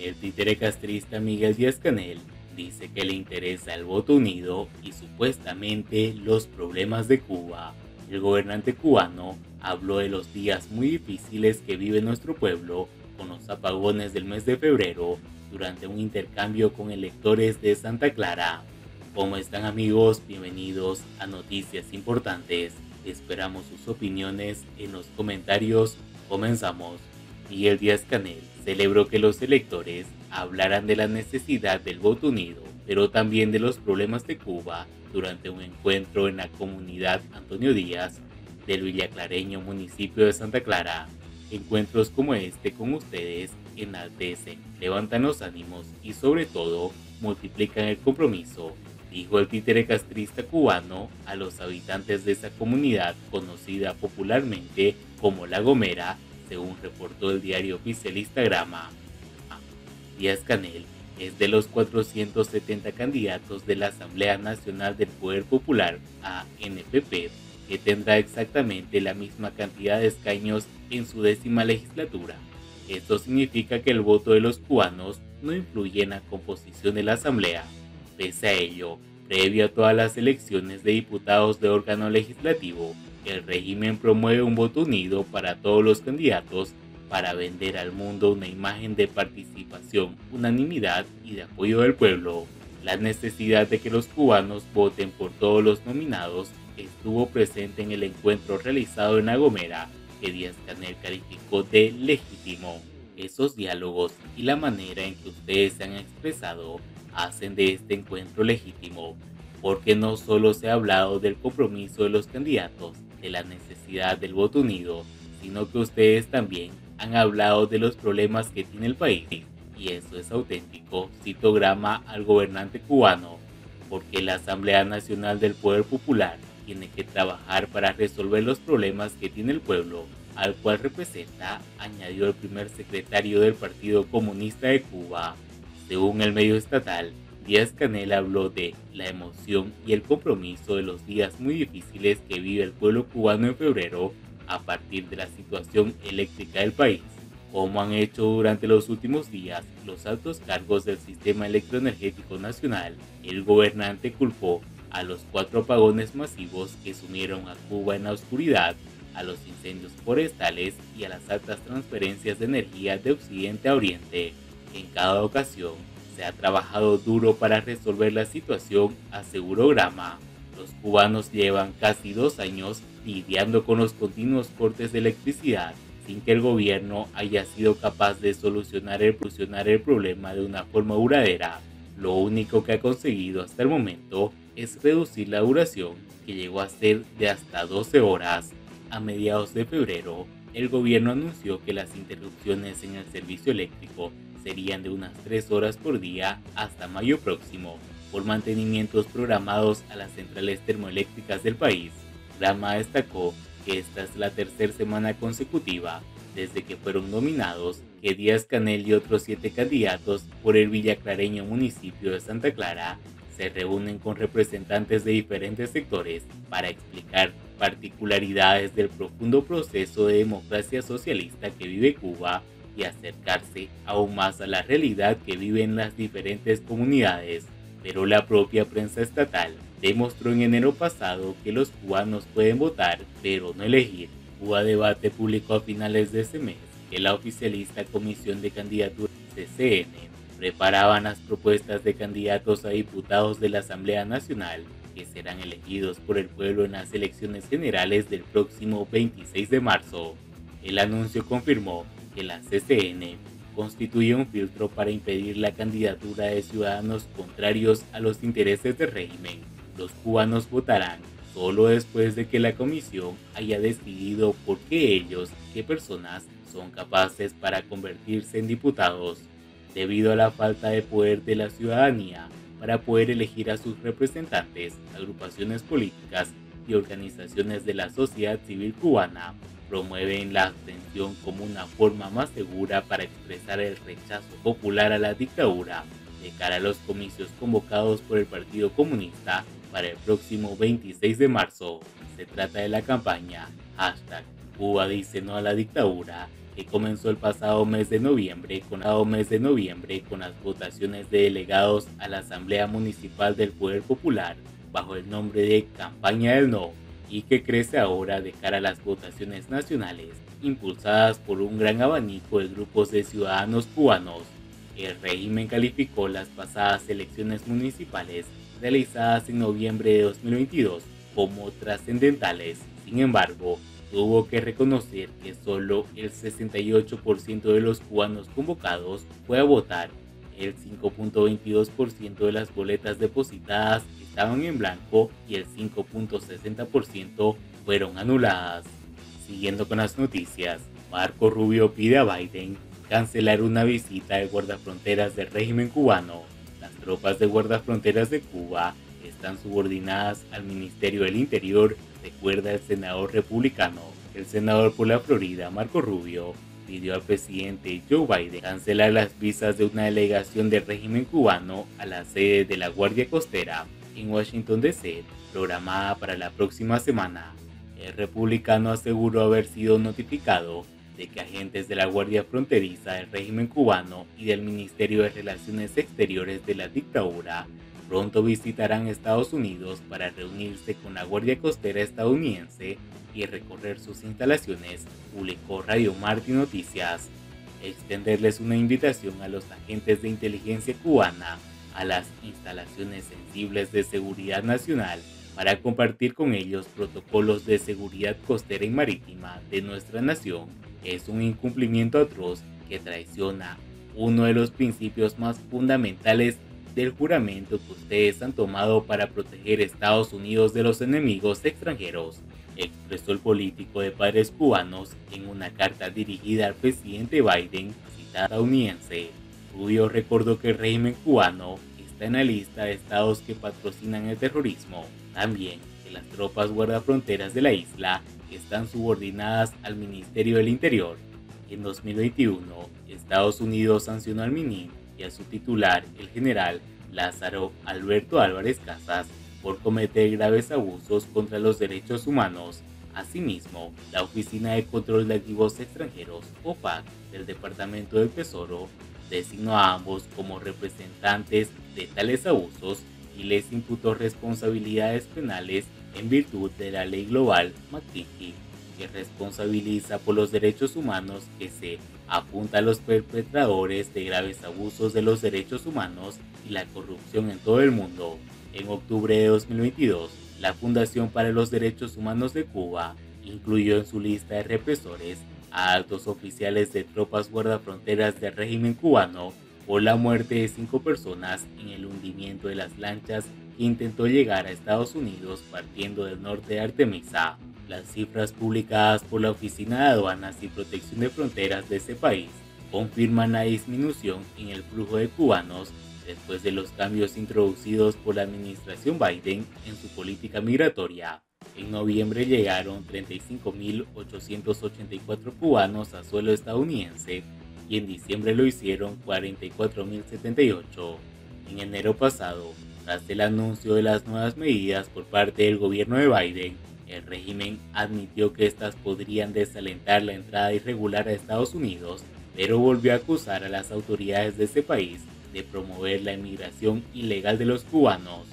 El títere castrista Miguel Díaz Canel dice que le interesa el voto unido y supuestamente los problemas de Cuba. El gobernante cubano habló de los días muy difíciles que vive nuestro pueblo con los apagones del mes de febrero durante un intercambio con electores de Santa Clara. ¿Cómo están amigos? Bienvenidos a Noticias Importantes. Esperamos sus opiniones en los comentarios. Comenzamos. Miguel Díaz Canel celebró que los electores hablaran de la necesidad del voto unido, pero también de los problemas de Cuba durante un encuentro en la comunidad Antonio Díaz del villaclareño municipio de Santa Clara. Encuentros como este con ustedes enaltecen, levantan los ánimos y sobre todo multiplican el compromiso, dijo el títere castrista cubano a los habitantes de esa comunidad conocida popularmente como La Gomera, según reportó el diario oficialista Grama. Díaz Canel es de los 470 candidatos de la Asamblea Nacional del Poder Popular, ANPP, que tendrá exactamente la misma cantidad de escaños en su décima legislatura. Esto significa que el voto de los cubanos no influye en la composición de la Asamblea. Pese a ello, previo a todas las elecciones de diputados de órgano legislativo, el régimen promueve un voto unido para todos los candidatos para vender al mundo una imagen de participación, unanimidad y de apoyo del pueblo. La necesidad de que los cubanos voten por todos los nominados estuvo presente en el encuentro realizado en La Gomera, que Díaz Canel calificó de legítimo. Esos diálogos y la manera en que ustedes se han expresado hacen de este encuentro legítimo, porque no solo se ha hablado del compromiso de los candidatos, de la necesidad del voto unido, sino que ustedes también han hablado de los problemas que tiene el país. Y eso es auténtico, cito grama al gobernante cubano, porque la Asamblea Nacional del Poder Popular tiene que trabajar para resolver los problemas que tiene el pueblo, al cual representa, añadió el primer secretario del Partido Comunista de Cuba. Según el medio estatal, Díaz Canel habló de la emoción y el compromiso de los días muy difíciles que vive el pueblo cubano en febrero a partir de la situación eléctrica del país, como han hecho durante los últimos días los altos cargos del sistema electroenergético nacional. El gobernante culpó a los cuatro apagones masivos que sumieron a Cuba en la oscuridad, a los incendios forestales y a las altas transferencias de energía de occidente a oriente. En cada ocasión, se ha trabajado duro para resolver la situación, aseguró Grama. Los cubanos llevan casi dos años lidiando con los continuos cortes de electricidad sin que el gobierno haya sido capaz de solucionar el, solucionar el problema de una forma duradera. Lo único que ha conseguido hasta el momento es reducir la duración, que llegó a ser de hasta 12 horas. A mediados de febrero, el gobierno anunció que las interrupciones en el servicio eléctrico serían de unas 3 horas por día hasta mayo próximo, por mantenimientos programados a las centrales termoeléctricas del país. Rama destacó que esta es la tercera semana consecutiva desde que fueron nominados que Díaz Canel y otros siete candidatos por el villaclareño municipio de Santa Clara se reúnen con representantes de diferentes sectores para explicar particularidades del profundo proceso de democracia socialista que vive Cuba y acercarse aún más a la realidad que viven las diferentes comunidades. Pero la propia prensa estatal demostró en enero pasado que los cubanos pueden votar, pero no elegir. Cuba Debate publicó a finales de ese mes que la oficialista Comisión de Candidaturas CCN preparaban las propuestas de candidatos a diputados de la Asamblea Nacional que serán elegidos por el pueblo en las elecciones generales del próximo 26 de marzo. El anuncio confirmó la CCN constituye un filtro para impedir la candidatura de ciudadanos contrarios a los intereses del régimen. Los cubanos votarán solo después de que la comisión haya decidido por qué ellos, qué personas, son capaces para convertirse en diputados. Debido a la falta de poder de la ciudadanía para poder elegir a sus representantes, agrupaciones políticas y organizaciones de la sociedad civil cubana promueven la abstención como una forma más segura para expresar el rechazo popular a la dictadura de cara a los comicios convocados por el Partido Comunista para el próximo 26 de marzo. Se trata de la campaña hashtag Cuba dice no a la dictadura que comenzó el pasado mes de noviembre con, mes de noviembre con las votaciones de delegados a la Asamblea Municipal del Poder Popular bajo el nombre de Campaña del No y que crece ahora de cara a las votaciones nacionales impulsadas por un gran abanico de grupos de ciudadanos cubanos. El régimen calificó las pasadas elecciones municipales realizadas en noviembre de 2022 como trascendentales. Sin embargo, tuvo que reconocer que solo el 68% de los cubanos convocados fue a votar. El 5.22% de las boletas depositadas en blanco y el 5.60% fueron anuladas. Siguiendo con las noticias, Marco Rubio pide a Biden cancelar una visita de guardafronteras del régimen cubano. Las tropas de guardafronteras de Cuba están subordinadas al Ministerio del Interior recuerda el senador republicano. El senador por la Florida, Marco Rubio, pidió al presidente Joe Biden cancelar las visas de una delegación del régimen cubano a la sede de la Guardia Costera en Washington DC, programada para la próxima semana. El republicano aseguró haber sido notificado de que agentes de la Guardia Fronteriza del régimen cubano y del Ministerio de Relaciones Exteriores de la dictadura pronto visitarán Estados Unidos para reunirse con la Guardia Costera estadounidense y recorrer sus instalaciones, publicó Radio Martin Noticias. Extenderles una invitación a los agentes de inteligencia cubana a las instalaciones sensibles de seguridad nacional para compartir con ellos protocolos de seguridad costera y marítima de nuestra nación es un incumplimiento atroz que traiciona uno de los principios más fundamentales del juramento que ustedes han tomado para proteger Estados Unidos de los enemigos extranjeros, expresó el político de padres cubanos en una carta dirigida al presidente Biden, cita estadounidense. Rubio recordó que el régimen cubano está en la lista de estados que patrocinan el terrorismo. También que las tropas guardafronteras de la isla están subordinadas al Ministerio del Interior. En 2021, Estados Unidos sancionó al MINIM y a su titular, el general Lázaro Alberto Álvarez Casas, por cometer graves abusos contra los derechos humanos. Asimismo, la Oficina de Control de Activos Extranjeros, OPAC, del Departamento del Tesoro, designó a ambos como representantes de tales abusos y les imputó responsabilidades penales en virtud de la ley global McTicky que responsabiliza por los derechos humanos que se apunta a los perpetradores de graves abusos de los derechos humanos y la corrupción en todo el mundo. En octubre de 2022, la Fundación para los Derechos Humanos de Cuba incluyó en su lista de represores a altos oficiales de tropas guardafronteras del régimen cubano por la muerte de cinco personas en el hundimiento de las lanchas que intentó llegar a Estados Unidos partiendo del norte de Artemisa. Las cifras publicadas por la Oficina de Aduanas y Protección de Fronteras de ese país confirman la disminución en el flujo de cubanos después de los cambios introducidos por la administración Biden en su política migratoria. En noviembre llegaron 35.884 cubanos a suelo estadounidense y en diciembre lo hicieron 44.078. En enero pasado, tras el anuncio de las nuevas medidas por parte del gobierno de Biden, el régimen admitió que estas podrían desalentar la entrada irregular a Estados Unidos, pero volvió a acusar a las autoridades de ese país de promover la inmigración ilegal de los cubanos.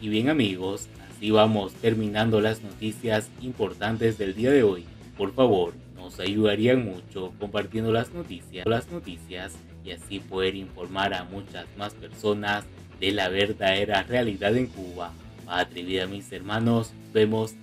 Y bien amigos, así vamos terminando las noticias importantes del día de hoy. Por favor, nos ayudarían mucho compartiendo las noticias, las noticias y así poder informar a muchas más personas de la verdadera realidad en Cuba. Atrevida mis hermanos, vemos